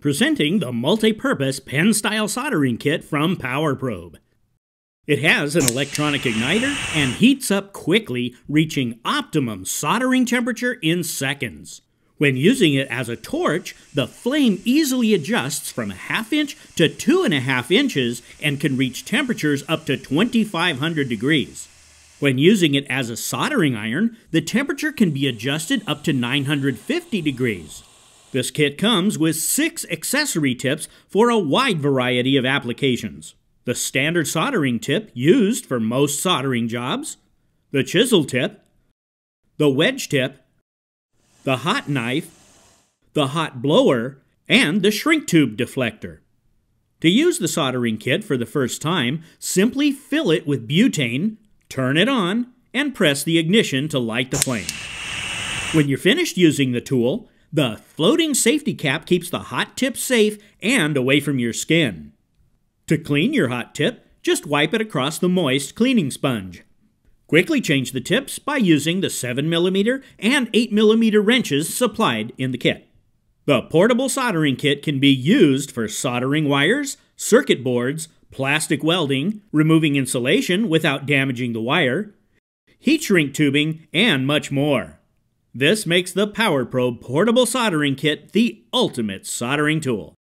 presenting the multi-purpose pen-style soldering kit from PowerProbe. It has an electronic igniter and heats up quickly, reaching optimum soldering temperature in seconds. When using it as a torch, the flame easily adjusts from a half inch to two and a half inches and can reach temperatures up to 2500 degrees. When using it as a soldering iron, the temperature can be adjusted up to 950 degrees. This kit comes with six accessory tips for a wide variety of applications. The standard soldering tip used for most soldering jobs, the chisel tip, the wedge tip, the hot knife, the hot blower, and the shrink tube deflector. To use the soldering kit for the first time, simply fill it with butane, turn it on, and press the ignition to light the flame. When you're finished using the tool, the floating safety cap keeps the hot tip safe and away from your skin. To clean your hot tip, just wipe it across the moist cleaning sponge. Quickly change the tips by using the 7mm and 8mm wrenches supplied in the kit. The portable soldering kit can be used for soldering wires, circuit boards, plastic welding, removing insulation without damaging the wire, heat shrink tubing, and much more. This makes the PowerProbe portable soldering kit the ultimate soldering tool.